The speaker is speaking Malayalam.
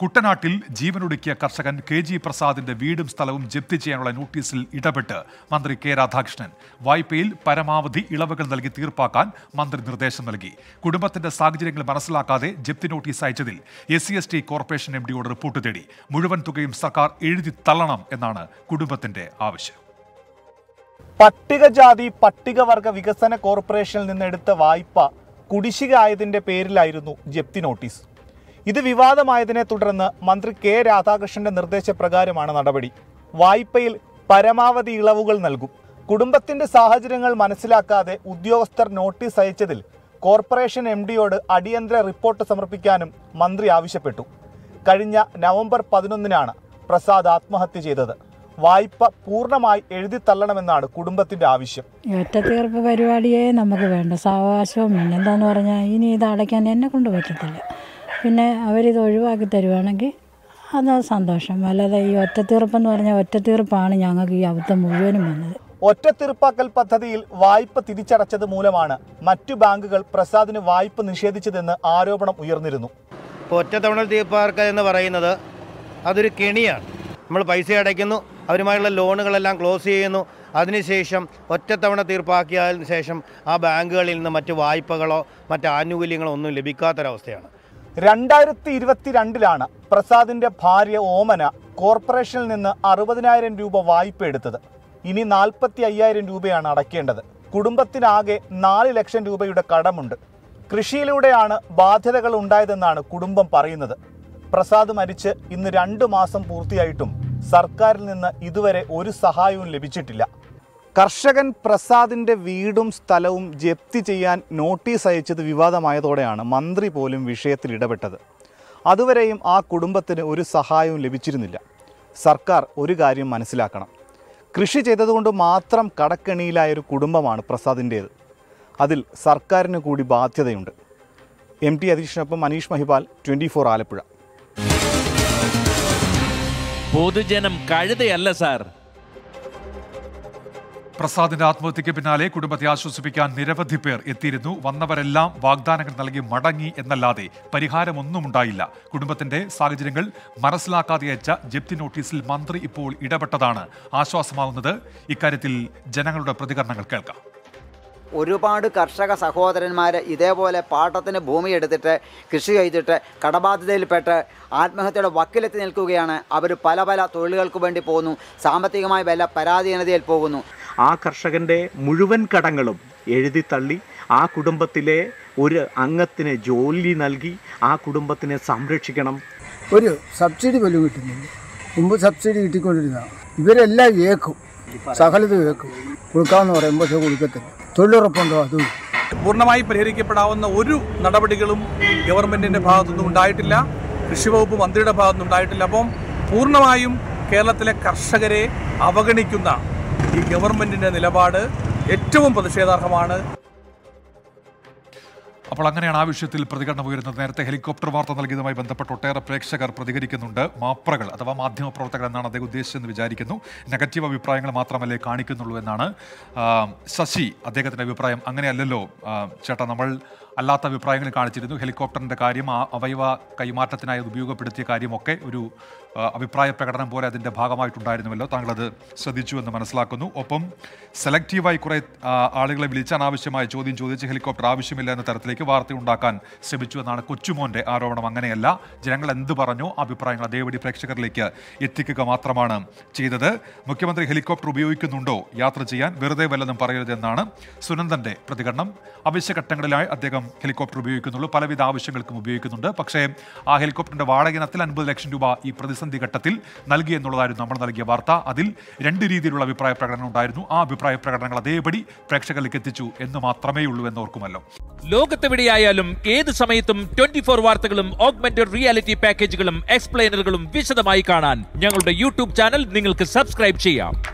കുട്ടനാട്ടിൽ ജീവനൊടുക്കിയ കർഷകൻ കെ ജി പ്രസാദിന്റെ വീടും സ്ഥലവും ജപ്തി ചെയ്യാനുള്ള നോട്ടീസിൽ ഇടപെട്ട് മന്ത്രി കെ രാധാകൃഷ്ണൻ. വായ്പയിൽ പരമാവധി ഇളവുകൾ നൽകി തീർപ്പാക്കാൻ മന്ത്രി നിർദ്ദേശം നൽകി. കുടുംബത്തിന്റെ സാഹചര്യങ്ങൾ മനസ്സിലാക്കാതെ ജപ്തി notice അയച്ചതിൽ S C S T corporation M ഡിയോട് report തേടി. മുഴുവൻ തുകയും സർക്കാർ എഴുതി തള്ളണം എന്നാണ് കുടുംബത്തിന്റെ ആവശ്യം. പട്ടികജാതി പട്ടികവർഗ വികസന കോർപ്പറേഷനിൽ നിന്ന് എടുത്ത വായ്പ കുടിശ്ശിക ആയതിന്റെ പേരിലായിരുന്നു ജപ്തി നോട്ടീസ്. ഇത് വിവാദമായതിനെ തുടർന്ന് മന്ത്രി കെ രാധാകൃഷ്ണന്റെ നിർദ്ദേശപ്രകാരമാണ് നടപടി. വായ്പയിൽ പരമാവധി ഇളവുകൾ നൽകും. കുടുംബത്തിന്റെ സാഹചര്യങ്ങൾ മനസ്സിലാക്കാതെ ഉദ്യോഗസ്ഥർ നോട്ടീസ് അയച്ചതിൽ കോർപ്പറേഷൻ എം ഡിയോട് അടിയന്തര റിപ്പോർട്ട് സമർപ്പിക്കാനും മന്ത്രി ആവശ്യപ്പെട്ടു. കഴിഞ്ഞ നവംബർ പതിനൊന്നിനാണ് പ്രസാദ് ആത്മഹത്യ ചെയ്തത്. വായ്പ പൂർണമായി എഴുതി തള്ളണമെന്നാണ് കുടുംബത്തിന്റെ ആവശ്യം. ഒറ്റത്തീർപ്പ് പരിപാടിയെ നമുക്ക് വേണ്ട സാവകാശവും പിന്നെന്താന്ന് പറഞ്ഞാൽ ഇനി ഇത് അടയ്ക്കാൻ എന്നെ കൊണ്ട് പറ്റത്തില്ല. പിന്നെ അവരിത് ഒഴിവാക്കി തരുവാണെങ്കിൽ അത് സന്തോഷം. അല്ലാതെ ഈ ഒറ്റത്തീർപ്പെന്ന് പറഞ്ഞാൽ ഒറ്റത്തീർപ്പാണ് ഞങ്ങൾക്ക് ഈ അബദ്ധം മുഴുവനും വന്നത്. ഒറ്റ തീർപ്പാക്കൽ പദ്ധതിയിൽ വായ്പ തിരിച്ചടച്ചത് മൂലമാണ് മറ്റു ബാങ്കുകൾ പ്രസാദിന് വായ്പ നിഷേധിച്ചതെന്ന് ആരോപണം ഉയർന്നിരുന്നു. ഇപ്പോൾ ഒറ്റത്തവണ തീർപ്പാക്കൽ എന്ന് പറയുന്നത് അതൊരു കെണിയാണ്. നമ്മൾ പൈസ അടയ്ക്കുന്നു അവരുമായുള്ള ലോണുകളെല്ലാം ക്ലോസ് ചെയ്യുന്നു. അതിനുശേഷം ഒറ്റത്തവണ തീർപ്പാക്കിയതിന് ശേഷം ആ ബാങ്കുകളിൽ നിന്ന് മറ്റ് വായ്പകളോ മറ്റ് ആനുകൂല്യങ്ങളോ ഒന്നും ലഭിക്കാത്തൊരവസ്ഥയാണ്. രണ്ടായിരത്തി ഇരുപത്തിരണ്ടിലാണ് പ്രസാദിന്റെ ഭാര്യ ഓമന കോർപ്പറേഷനിൽ നിന്ന് അറുപതിനായിരം രൂപ വായ്പ എടുത്തത്. ഇനി നാൽപ്പത്തി അയ്യായിരം രൂപയാണ് അടയ്ക്കേണ്ടത്. കുടുംബത്തിനാകെ നാല് ലക്ഷം രൂപയുടെ കടമുണ്ട്. കൃഷിയിലൂടെയാണ് ബാധ്യതകൾ ഉണ്ടായതെന്നാണ് കുടുംബം പറയുന്നത്. പ്രസാദ് മരിച്ച് ഇന്ന് രണ്ടു മാസം പൂർത്തിയായിട്ടും സർക്കാരിൽ നിന്ന് ഇതുവരെ ഒരു സഹായവും ലഭിച്ചിട്ടില്ല. കർഷകൻ പ്രസാദിന്റെ വീടും സ്ഥലവും ജപ്തി ചെയ്യാൻ നോട്ടീസ് അയച്ചത് വിവാദമായതോടെയാണ് മന്ത്രി പോലും വിഷയത്തിൽ ഇടപെട്ടത്. അതുവരെയും ആ കുടുംബത്തിന് ഒരു സഹായവും ലഭിച്ചിരുന്നില്ല. സർക്കാർ ഒരു കാര്യം മനസ്സിലാക്കണം. കൃഷി ചെയ്തതുകൊണ്ട് മാത്രം കടക്കെണിയിലായ ഒരു കുടുംബമാണ് പ്രസാദിന്റേത് അതിൽ സർക്കാരിന് കൂടി ബാധ്യതയുണ്ട്. എം ടി അധീഷിനൊപ്പം മനീഷ് മഹിപാൽ ട്വന്റി ഫോർ ആലപ്പുഴ. പൊതുജനം കഴുതയല്ല സാർ. പ്രസാദിന്റെ ആത്മഹത്യയ്ക്ക് പിന്നാലെ കുടുംബത്തെ ആശ്വസിപ്പിക്കാൻ നിരവധി പേർ എത്തിയിരുന്നു. വന്നവരെല്ലാം വാഗ്ദാനങ്ങൾ നൽകി മടങ്ങി എന്നല്ലാതെ പരിഹാരമൊന്നും ഉണ്ടായില്ല കുടുംബത്തിന്റെ സാഹചര്യങ്ങൾ മനസ്സിലാക്കാതെ അയച്ച ജപ്തി നോട്ടീസിൽ മന്ത്രി ഇപ്പോൾ ഇടപെട്ടതാണ്. ആശ്വാസമാകുന്നത് ഇക്കാര്യത്തിൽ ജനങ്ങളുടെ പ്രതികരണങ്ങൾ കേൾക്കാം. ഒരുപാട് കർഷക സഹോദരന്മാർ ഇതേപോലെ പാട്ടത്തിന് ഭൂമി എടുത്തിട്ട് കൃഷി ചെയ്തിട്ട് കടബാധ്യതയിൽപ്പെട്ട് ആത്മഹത്യയുടെ വക്കിലെത്തി നിൽക്കുകയാണ്. അവർ പല പല തൊഴിലുകൾക്ക് വേണ്ടി പോകുന്നു. സാമ്പത്തികമായി വല്ല പരാധീനതയിൽ പോകുന്നു. ആ കർഷകന്റെ മുഴുവൻ കടങ്ങളും എഴുതി തള്ളി ആ കുടുംബത്തിലെ ഒരു അംഗത്തിന് ജോലി നൽകി ആ കുടുംബത്തിനെ സംരക്ഷിക്കണം. ഒരു സബ്സിഡി പോലും കിട്ടുന്നില്ല. മുമ്പ് സബ്സിഡി കിട്ടിക്കൊണ്ടിരുന്ന ഇവരെല്ലാം ഏക്കും. സകലത് ഏക്കും. കൊടുക്കാമെന്ന് പറയും പക്ഷെ കൊടുക്കത്തില്ല. തൊഴിലുറപ്പുണ്ടോ? അതും പൂർണമായി പരിഹരിക്കപ്പെടാവുന്ന ഒരു നടപടികളും ഗവൺമെന്റിന്റെ ഭാഗത്തുനിന്നും ഉണ്ടായിട്ടില്ല. കൃഷി വകുപ്പ് മന്ത്രിയുടെ ഭാഗത്തുനിന്നും ഉണ്ടായിട്ടില്ല. അപ്പം പൂർണമായും കേരളത്തിലെ കർഷകരെ അവഗണിക്കുന്ന ഈ ഗവൺമെന്റിന്റെ നിലപാട് ഏറ്റവും പ്രതിഷേധാർഹമാണ്. അപ്പോൾ അങ്ങനെയാണ് ആ വിഷയത്തിൽ പ്രതികരണം ഉയരുന്നത്. നേരത്തെ ഹെലികോപ്റ്റർ വാർത്ത നൽകിയതുമായി ബന്ധപ്പെട്ട് ഒട്ടേറെ പ്രേക്ഷകർ പ്രതികരിക്കുന്നുണ്ട്. മാപ്രകൾ അഥവാ മാധ്യമ പ്രവർത്തകർ എന്നാണ് അദ്ദേഹം ഉദ്ദേശിച്ചതെന്ന് വിചാരിക്കുന്നു. നെഗറ്റീവ് അഭിപ്രായങ്ങൾ മാത്രമല്ലേ കാണിക്കുന്നുള്ളൂ എന്നാണ്. ശശി അദ്ദേഹത്തിന്റെ അഭിപ്രായം അങ്ങനെയല്ലല്ലോ. ചേട്ടാ നമ്മൾ അല്ലാത്ത അഭിപ്രായങ്ങൾ കാണിച്ചിരുന്നു. ഹെലികോപ്റ്ററിന്റെ കാര്യം അവയവ കൈമാറ്റത്തിനായി ഉപയോഗപ്പെടുത്തിയ കാര്യമൊക്കെ ഒരു അഭിപ്രായ പ്രകടനം പോലെ അതിന്റെ ഭാഗമായിട്ടുണ്ടായിരുന്നുവല്ലോ. താങ്കളത് ശ്രദ്ധിച്ചു എന്ന് മനസ്സിലാക്കുന്നു. ഒപ്പം സെലക്റ്റീവായി കുറേ ആളുകളെ വിളിച്ച് അനാവശ്യമായ ചോദ്യം ചോദിച്ച് ഹെലികോപ്റ്റർ ആവശ്യമില്ല എന്ന തരത്തിലേക്ക് വാർത്ത ഉണ്ടാക്കാൻ ശ്രമിച്ചു എന്നാണ് കൊച്ചുമോന്റെ ആരോപണം. അങ്ങനെയല്ല ജനങ്ങൾ എന്ത് പറഞ്ഞോ അഭിപ്രായങ്ങൾ അതേപടി പ്രേക്ഷകരിലേക്ക് എത്തിക്കുക മാത്രമാണ് ചെയ്തത്. മുഖ്യമന്ത്രി ഹെലികോപ്റ്റർ ഉപയോഗിക്കുന്നുണ്ടോ? യാത്ര ചെയ്യാൻ വെറുതെ വല്ലതും പറയരുതെന്നാണ് സുനന്ദന്റെ പ്രതികരണം. അവശ്യഘട്ടങ്ങളിലായി അദ്ദേഹം ഹെലികോപ്റ്റർ ഉപയോഗിക്കുന്നുള്ളൂ. പലവിധ ആവശ്യങ്ങൾക്കും ഉപയോഗിക്കുന്നുണ്ട്. പക്ഷേ ആ ഹെലികോപ്റ്ററിന്റെ വാടകയിനത്തിൽ അൻപത് ലക്ഷം രൂപ ഈ പ്രതിസന്ധി ഘട്ടത്തിൽ നൽകി എന്നുള്ളതായിരുന്നു നമ്മൾ നൽകിയ വാർത്ത. അതിൽ രണ്ട് രീതിയിലുള്ള അഭിപ്രായ പ്രകടനം ഉണ്ടായിരുന്നു. ആ അഭിപ്രായ പ്രകടനങ്ങൾ അതേപടി പ്രേക്ഷകരിലേക്ക് എത്തിച്ചു എന്ന് മാത്രമേ ഉള്ളൂ എന്ന് ഓർക്കുമല്ലോ. ലോകത്തെവിടെയായാലും ഏത് സമയത്തും ട്വന്റി ഫോർ വാർത്തകളും ഓഗ്മെന്റഡ് റിയാലിറ്റി പാക്കേജുകളും എക്സ്പ്ലെയിനറുകളും വിശദമായി കാണാൻ ഞങ്ങളുടെ യൂട്യൂബ് ചാനൽ നിങ്ങൾക്ക് സബ്സ്ക്രൈബ് ചെയ്യാം.